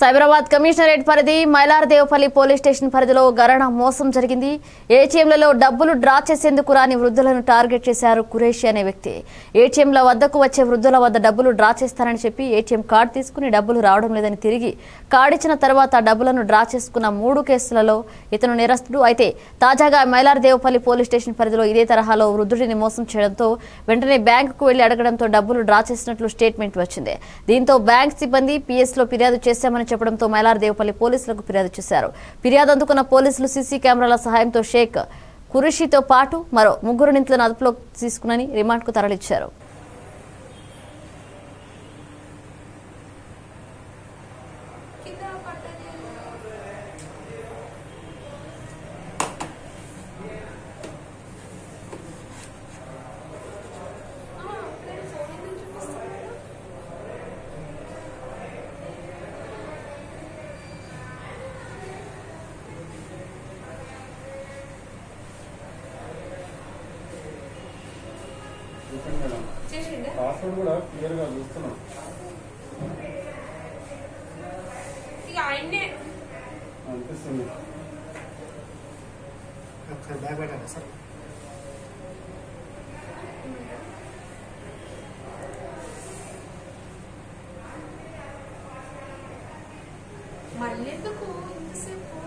Cyberabad commissionerate పరిధి మైలారదేవపల్లి police station పరిధిలో గరణ మోసం జరిగింది. ఏటీఎంలలో డబ్బులు డ్రా చేసేందుకు రాని వృద్ధులను టార్గెట్ చేశారు కురేషి అనే వ్యక్తి. ఏటీఎంల వద్దకు వచ్చే వృద్ధుల వద్ద డబ్బులు డ్రా చేస్తారని చెప్పి ఏటీఎం కార్డు తీసుకుని డబ్బులు రావడం లేదని తిరిగి కార్డు ఇచ్చిన తర్వాత డబ్బులను డ్రా చేసుకున్న మూడు కేసులలో ఇతను నిరస్తుడు. అయితే తాజాగా మైలారదేవపల్లి పోలీస్ స్టేషన్ పరిధిలో ఇదే తరహాలో వృద్ధుడిని మోసం చేయడంతో వెంటనే బ్యాంకుకు వెళ్ళి అడగడంతో డబ్బులు డ్రా చేసినట్లు స్టేట్మెంట్ వచ్చింది. దీంతో బ్యాంక్ సిబ్బంది పిఎస్లో ఫిర్యాదు చేశామని చెప్పడంతో మైలారదేవపల్లి పోలీసులకు ఫిర్యాదు చేశారు. ఫిర్యాదు అందుకున్న పోలీసులు సీసీ కెమెరాల సహాయంతో షేక్ కురిషితో పాటు మరో ముగ్గురు నింతలను అదుపులో తీసుకుని రిమాండ్కు తరలించారు పాస్వర్డ్ కూడా క్లియర్గా చూస్తున్నాం అనిపిస్తుంది. ఒకసారి పెట్టండి సార్. మళ్ళీ ఎందుకు ఇంతసేపు?